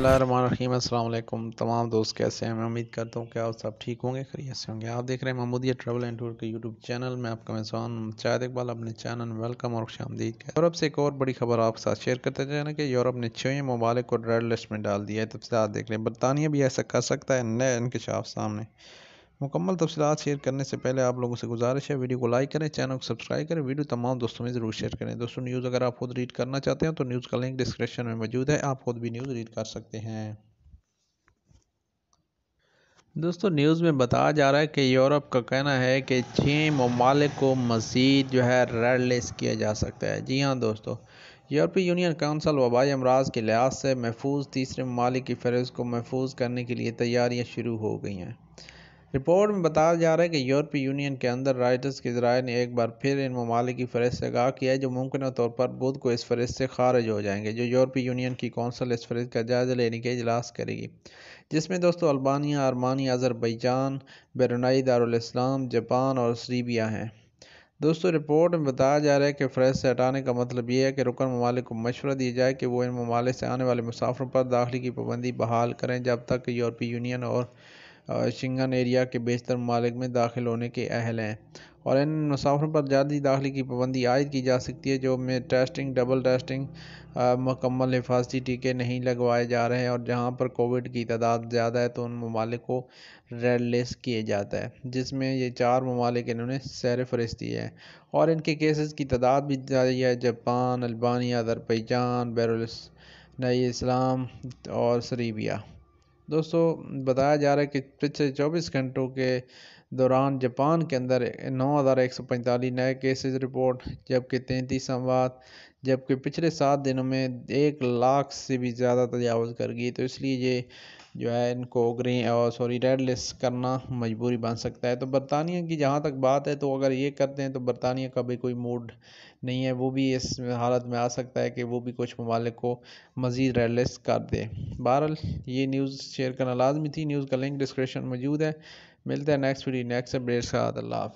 बसमीम अल्लाम तमाम दोस्त कैसे हैं? मैं उम्मीद करता हूँ कि आप सब ठीक होंगे खरीद से होंगे। आप देख रहे हैं महमूदिया ट्रैवल एंड टूर के यूट्यूब चैनल में आपका मेहसान शायद इकबाल, अपने चैनल वेलकम और शामदीद यूरोप से एक और बड़ी खबर आपके साथ शेयर करते जाना कि यूरोप ने छः ममालिक को रेड लिस्ट में डाल दिया है। तब से आप देख रहे हैं, बरतानिया भी ऐसा कर सकता है, नए इनकशाफ सामने। मुकम्मल तफसीत शेयर करने से पहले आप लोगों से गुजारिश है, वीडियो को लाइक करें, चैनल को सब्सक्राइब करें, वीडियो तमाम दोस्तों में ज़रूर शेयर करें। दोस्तों, न्यूज़ अगर आप खुद रीड करना चाहते हैं तो न्यूज़ का लिंक डिस्क्रिप्शन में मौजूद है, आप खुद भी न्यूज़ रीड कर सकते हैं। दोस्तों, न्यूज़ में बताया जा रहा है कि यूरोप का कहना है कि छः ममालिक को मज़ीद जो है रेड लिस्ट किया जा सकता है। जी हाँ दोस्तों, यूरोपीय यूनियन काउंसिल वबाई अमराज के लिहाज से महफूज तीसरे ममालिक की फहरस्त को महफूज करने के लिए तैयारियाँ शुरू हो गई हैं। रिपोर्ट में बताया जा रहा है कि यूरोपीय यूनियन के अंदर राइटर्स के जराए ने एक बार फिर इन ममालिक की फहरस्त से आगाह किया है, जो मुमकिन तौर पर बुध को इस फहरस्त से खारिज हो जाएँगे, जो यूरोपीय यूनियन की कौंसल इस फहरस्त का जायजा लेने के इजलास करेगी। जिसमें दोस्तों Albania, Armenia, Azerbaijan, Brunei Darussalam Japan और सरीबिया हैं। दोस्तों रिपोर्ट में बताया जा रहा है कि फहरस्त से हटाने का मतलब ये है कि रुकन ममालिक को मशवरा दिया जाए कि वो इन ममालिक से आने वाले मुसाफरों पर दाखिले की पाबंदी बहाल करें, जब तक यूरोपीय यूनियन और शिंगन एरिया के बेशतर ममालिक में दाखिल होने के अहल हैं। और इन मुसाफरों पर जाती दाखिले की पाबंदी आयद की जा सकती है, जो में टेस्टिंग, डबल टेस्टिंग मुकम्मल हिफाजती टीके नहीं लगवाए जा रहे हैं और जहाँ पर कोविड की तादाद ज़्यादा है तो उन ममालिक को रेड लिस्ट किया जाता है, जिसमें ये चार ममालिक इन्होंने सैर फरिश्ती है। और इनके केसेस की तादाद भी जारी है, जापान, अल्बानिया अदरबैजान बैरुल नई इस्लाम और सरीबिया। दोस्तों, बताया जा रहा है कि पिछले 24 घंटों के दौरान जापान के अंदर नौ हज़ार एक सौ पैंतालीस नए केसेस रिपोर्ट जबकि तैंतीस अमवात जबकि पिछले सात दिनों में एक लाख से भी ज़्यादा तजावज़ कर गई तो इसलिए ये जो है इनको ग्रीन और सॉरी रेड लिस्ट करना मजबूरी बन सकता है। तो बरतानिया की जहाँ तक बात है तो अगर ये करते हैं तो बरतानिया का भी कोई मूड नहीं है। वो भी इस हालत में आ सकता है कि वो भी कुछ ममालिक को मज़ीद रेड लिस्ट कर दे। बहरहाल, ये न्यूज़ शेयर करना लाजमी थी। न्यूज़ का लिंक डिस्क्रिप्शन मौजूद है। मिलते हैं नेक्स्ट वीडियो, नेक्स्ट अपडेट्स का अल्लाह